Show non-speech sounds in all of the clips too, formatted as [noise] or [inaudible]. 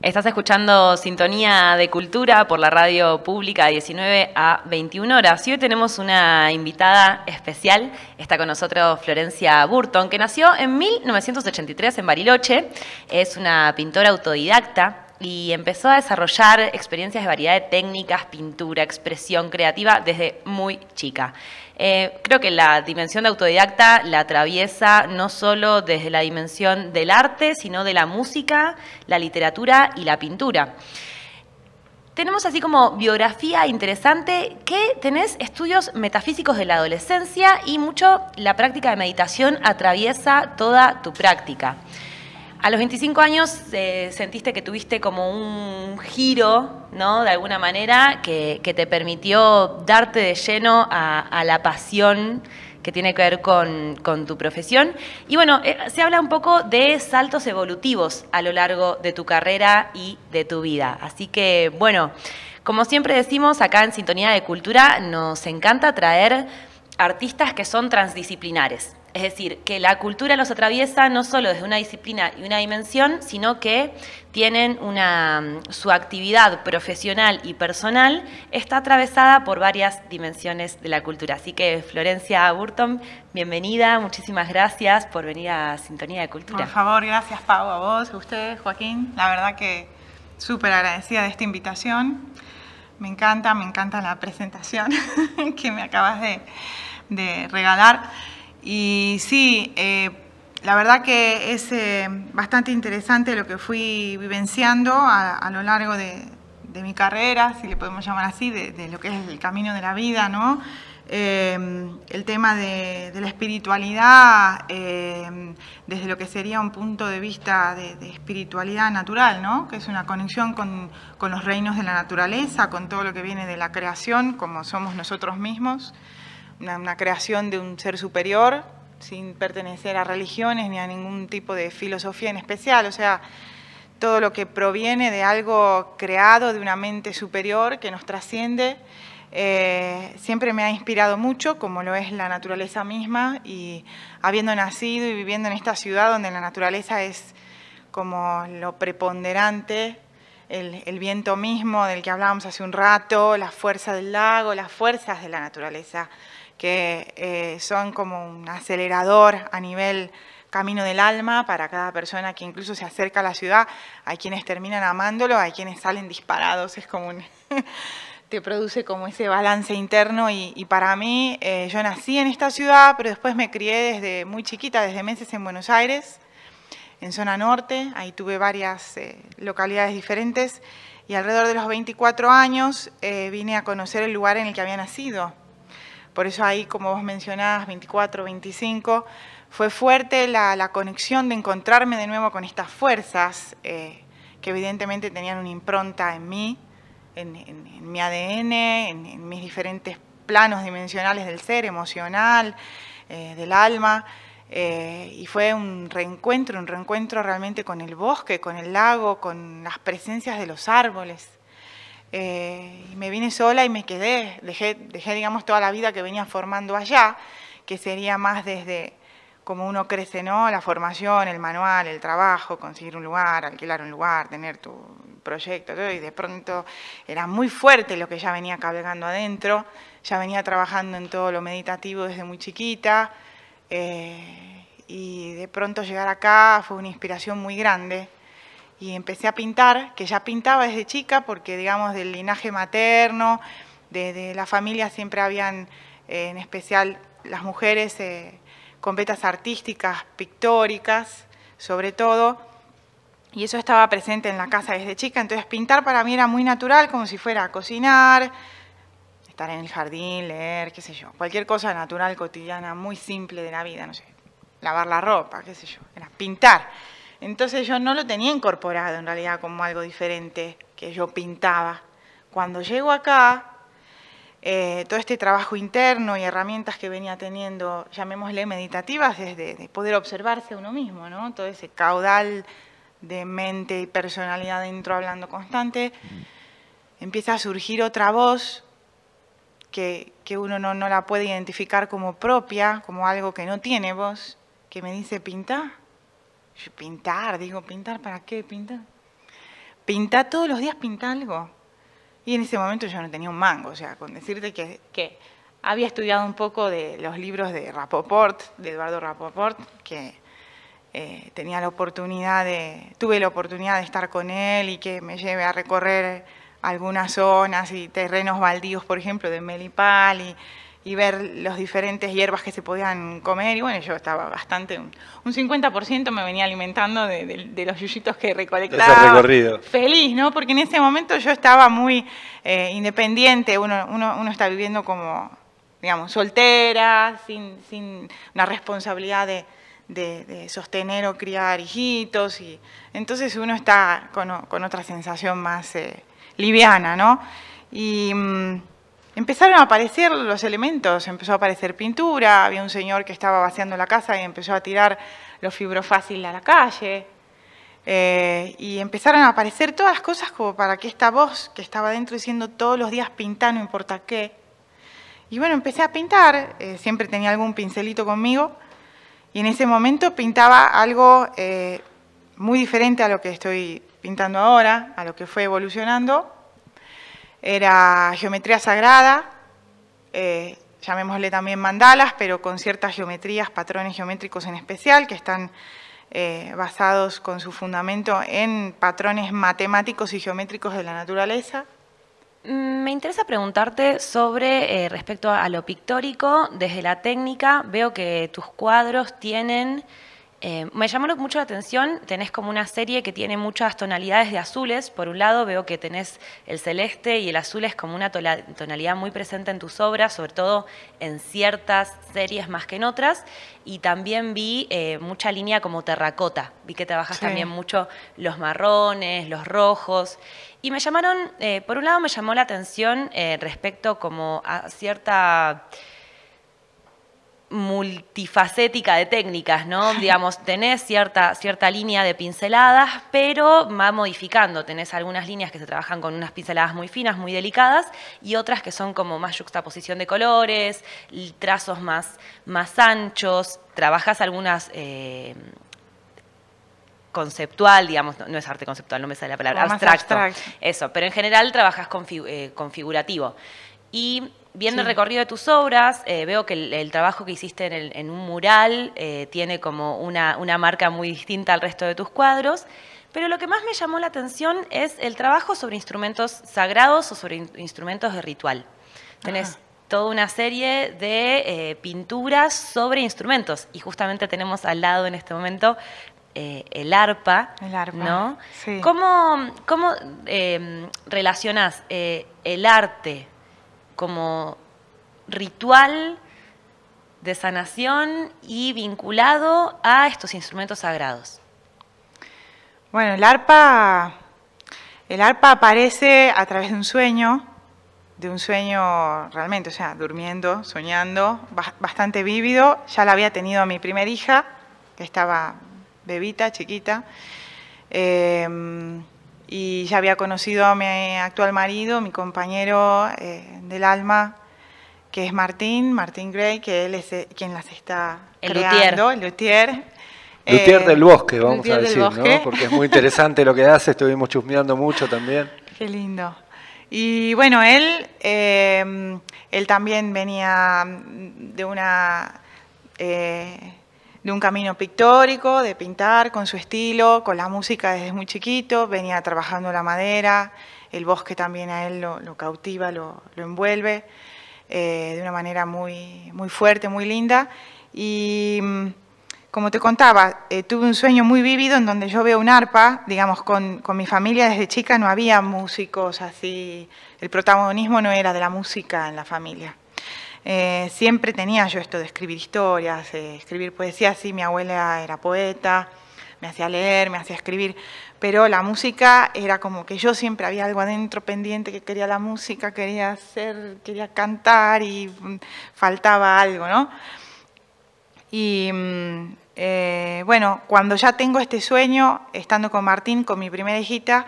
Estás escuchando Sintonía de Cultura por la radio pública 19 a 21 horas. Y hoy tenemos una invitada especial. Está con nosotros Florencia Burton, que nació en 1983 en Bariloche. Es una pintora autodidacta y empezó a desarrollar experiencias de variedad de técnicas, pintura, expresión creativa desde muy chica. Eh, creo que la dimensión de autodidacta la atraviesa no solo desde la dimensión del arte, sino de la música, la literatura y la pintura. Tenemos así como biografía interesante que tenés estudios metafísicos de la adolescencia y mucho la práctica de meditación atraviesa toda tu práctica. A los 25 años eh, sentiste que tuviste como un giro, ¿no? De alguna manera, que, te permitió darte de lleno a, la pasión que tiene que ver con, tu profesión. Y bueno, eh, se habla un poco de saltos evolutivos a lo largo de tu carrera y de tu vida. Así que, bueno, como siempre decimos, acá en Sintonía de Cultura nos encanta traer artistas que son transdisciplinares. Es decir, que la cultura los atraviesa no solo desde una disciplina y una dimensión, sino que tienen una, su actividad profesional y personal está atravesada por varias dimensiones de la cultura. Así que Florencia Burton, bienvenida, muchísimas gracias por venir a Sintonía de Cultura. Por favor, gracias Pau, a vos, a usted, Joaquín. La verdad que súper agradecida de esta invitación. Me encanta, me encanta la presentación [laughs] que me acabas de regalar. Y sí, eh, la verdad que es eh, bastante interesante lo que fui vivenciando a, lo largo de, mi carrera, si le podemos llamar así, de, lo que es el camino de la vida, ¿no? Eh, el tema de, la espiritualidad desde lo que sería un punto de vista de, espiritualidad natural, ¿no? que es una conexión con, con, los reinos de la naturaleza, con todo lo que viene de la creación, como somos nosotros mismos una, creación de un ser superior, sin pertenecer a religiones ni a ningún tipo de filosofía en especial, o sea, todo lo que proviene de algo creado, de una mente superior que nos trasciende, eh, siempre me ha inspirado mucho, como lo es la naturaleza misma, y habiendo nacido y viviendo en esta ciudad donde la naturaleza es como lo preponderante, el, el viento mismo del que hablábamos hace un rato, la fuerza del lago, las fuerzas de la naturaleza que eh, son como un acelerador a nivel camino del alma para cada persona que incluso se acerca a la ciudad. Hay quienes terminan amándolo, hay quienes salen disparados, es como un... [laughs] te produce como ese balance interno y, para mí, eh, yo nací en esta ciudad, pero después me crié desde muy chiquita, desde meses en Buenos Aires, en zona norte, ahí tuve varias eh, localidades diferentes. Y alrededor de los 24 años vine a conocer el lugar en el que había nacido, por eso ahí, como vos mencionabas, 24, 25, fue fuerte la, conexión de encontrarme de nuevo con estas fuerzas eh, que evidentemente tenían una impronta en mí, en, mi ADN, en, mis diferentes planos dimensionales del ser, emocional, eh, del alma. Eh, y fue un reencuentro, un reencuentro realmente con el bosque, con el lago, con las presencias de los árboles. Eh, y me vine sola y me quedé, dejé, dejé, digamos, toda la vida que venía formando allá, que sería más desde como uno crece, ¿no? La formación, el manual, el trabajo, conseguir un lugar, alquilar un lugar, tener tu proyecto, todo, y de pronto era muy fuerte lo que ya venía cabalgando adentro, ya venía trabajando en todo lo meditativo desde muy chiquita, eh, y de pronto llegar acá fue una inspiración muy grande, y empecé a pintar, que ya pintaba desde chica porque, digamos, del linaje materno, de, la familia siempre habían, eh, en especial las mujeres, eh, con vetas artísticas, pictóricas, sobre todo, y eso estaba presente en la casa desde chica, entonces pintar para mí era muy natural, como si fuera cocinar, estar en el jardín, leer, qué sé yo, cualquier cosa natural, cotidiana, muy simple de la vida, no sé, lavar la ropa, qué sé yo, era pintar. Entonces yo no lo tenía incorporado en realidad como algo diferente que yo pintaba. Cuando llego acá, eh, todo este trabajo interno y herramientas que venía teniendo, llamémosle meditativas, desde de poder observarse a uno mismo, ¿no? Todo ese caudal de mente y personalidad dentro hablando constante, empieza a surgir otra voz que, uno no, no, la puede identificar como propia, como algo que no tiene voz, que me dice, pinta, Pintar, digo, ¿pintar para qué? Pintar. pinta todos los días, pinta algo. Y en ese momento yo no tenía un mango, o sea, con decirte que, que había estudiado un poco de los libros de Rapoport, de Eduardo Rapoport, que eh, tenía la oportunidad de, tuve la oportunidad de estar con él y que me lleve a recorrer algunas zonas y terrenos baldíos, por ejemplo, de Melipal y, y ver las diferentes hierbas que se podían comer. Y bueno, yo estaba bastante, un, 50% me venía alimentando de, los yuyitos que recolectaba. Ese recorrido. Feliz, ¿no? Porque en ese momento yo estaba muy eh, independiente, uno, uno, uno, está viviendo como, digamos, soltera, sin, sin una responsabilidad de, de, sostener o criar hijitos. Y, entonces uno está con, con otra sensación más eh, liviana, ¿no? Y... Mm, empezaron a aparecer los elementos, empezó a aparecer pintura, había un señor que estaba vaciando la casa y empezó a tirar los fibrofáciles a la calle, eh, y empezaron a aparecer todas las cosas como para que esta voz que estaba dentro diciendo todos los días pintar, no importa qué. Y bueno, empecé a pintar, eh, siempre tenía algún pincelito conmigo, y en ese momento pintaba algo eh, muy diferente a lo que estoy pintando ahora, a lo que fue evolucionando, era geometría sagrada, eh, llamémosle también mandalas, pero con ciertas geometrías, patrones geométricos en especial, que están eh, basados con su fundamento en patrones matemáticos y geométricos de la naturaleza. Mm, me interesa preguntarte sobre eh, respecto a lo pictórico, desde la técnica, veo que tus cuadros tienen eh, me llamó mucho la atención, tenés como una serie que tiene muchas tonalidades de azules. Por un lado veo que tenés el celeste y el azul es como una tonalidad muy presente en tus obras, sobre todo en ciertas series más que en otras. Y también vi eh, mucha línea como terracota. Vi que trabajas también mucho los marrones, los rojos. Y me llamaron, eh, por un lado me llamó la atención respecto como a cierta multifacética de técnicas, ¿no? [laughs] Digamos, tenés cierta, cierta línea de pinceladas, pero va modificando. Tenés algunas líneas que se trabajan con unas pinceladas muy finas, muy delicadas, y otras que son como más juxtaposición de colores, trazos más, más anchos. Trabajas algunas... Eh, conceptual, digamos, no, es arte conceptual, no me sale la palabra, abstracto, Eso, pero en general trabajas eh, configurativo. Y viendo el recorrido de tus obras, eh, veo que el, trabajo que hiciste en, un mural eh, tiene como una, marca muy distinta al resto de tus cuadros. Pero lo que más me llamó la atención es el trabajo sobre instrumentos sagrados o sobre instrumentos de ritual. Tenés toda una serie de eh, pinturas sobre instrumentos y justamente tenemos al lado en este momento el arpa, el arpa, ¿no? ¿Cómo, cómo relacionas el arte como ritual de sanación y vinculado a estos instrumentos sagrados? Bueno, el arpa, el arpa aparece a través de un sueño, de un sueño realmente, o sea, durmiendo, soñando, bastante vívido. Ya la había tenido a mi primera hija, que estaba bebita, chiquita. Em, y ya había conocido a mi actual marido, mi compañero eh, del alma, que es Martín, Martín Gray, que él es eh, quien las está el creando, el luthier. Luthier del bosque, vamos a decir, ¿no? Porque es muy interesante lo que hace, estuvimos chusmeando mucho también. [laughs] Qué lindo. Y bueno, él, eh, él también venía de una de un camino pictórico, de pintar con su estilo, con la música desde muy chiquito, venía trabajando la madera, el bosque también a él lo, cautiva, lo, envuelve eh, de una manera muy, muy fuerte, muy linda. Y mm, como te contaba, eh, tuve un sueño muy vívido en donde yo veo un arpa, digamos, con, con mi familia desde chica no había músicos así, el protagonismo no era de la música en la familia. Eh, siempre tenía yo esto de escribir historias, eh, escribir poesía, sí, mi abuela era poeta, me hacía leer, me hacía escribir, pero la música era como que yo siempre había algo adentro pendiente que quería la música, quería hacer, quería cantar y mm, faltaba algo, ¿no? Y mm, eh, bueno, cuando ya tengo este sueño, estando con Martín, con mi primera hijita,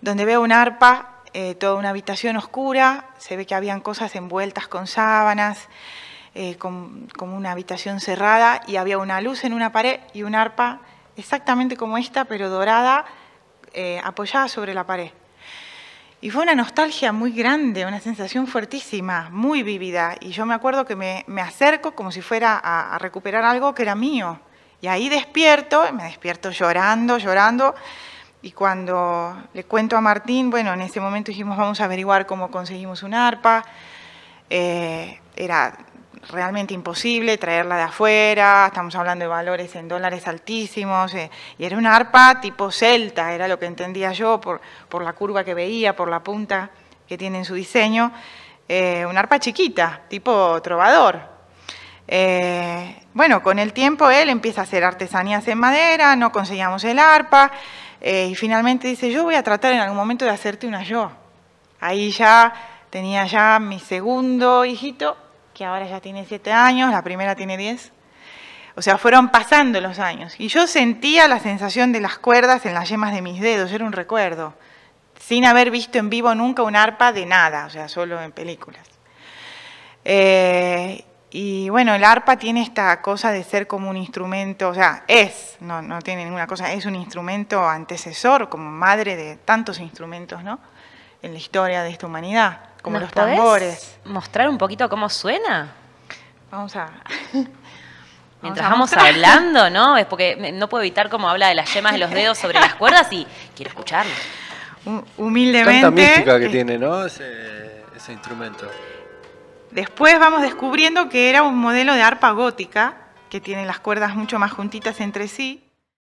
donde veo un arpa, eh, toda una habitación oscura, se ve que habían cosas envueltas con sábanas, eh, como una habitación cerrada y había una luz en una pared y un arpa exactamente como esta, pero dorada, eh, apoyada sobre la pared. Y fue una nostalgia muy grande, una sensación fuertísima, muy vívida. Y yo me acuerdo que me, acerco como si fuera a, recuperar algo que era mío. Y ahí despierto, me despierto llorando, llorando. Y cuando le cuento a Martín, bueno, en ese momento dijimos, vamos a averiguar cómo conseguimos un arpa. Eh, era realmente imposible traerla de afuera, estamos hablando de valores en dólares altísimos, eh, y era una arpa tipo celta, era lo que entendía yo por, por la curva que veía, por la punta que tiene en su diseño, eh, una arpa chiquita, tipo trovador. Eh, bueno, con el tiempo él empieza a hacer artesanías en madera, no conseguíamos el arpa, y finalmente dice, yo voy a tratar en algún momento de hacerte una yo. Ahí ya tenía ya mi segundo hijito, que ahora ya tiene siete años, la primera tiene diez. O sea, fueron pasando los años. Y yo sentía la sensación de las cuerdas en las yemas de mis dedos, era un recuerdo, sin haber visto en vivo nunca un arpa de nada, o sea, solo en películas. Eh, y bueno, el arpa tiene esta cosa de ser como un instrumento, o sea, es, no, no tiene ninguna cosa, es un instrumento antecesor, como madre de tantos instrumentos, ¿no? En la historia de esta humanidad como los tambores. mostrar un poquito cómo suena? Vamos a... [laughs] Mientras vamos, hablando, ¿no? Es porque no puedo evitar cómo habla de las yemas de los dedos sobre las cuerdas y quiero escucharlo. Humildemente. Tanta mística que tiene, ¿no? Ese, ese instrumento. Después vamos descubriendo que era un modelo de arpa gótica, que tiene las cuerdas mucho más juntitas entre sí,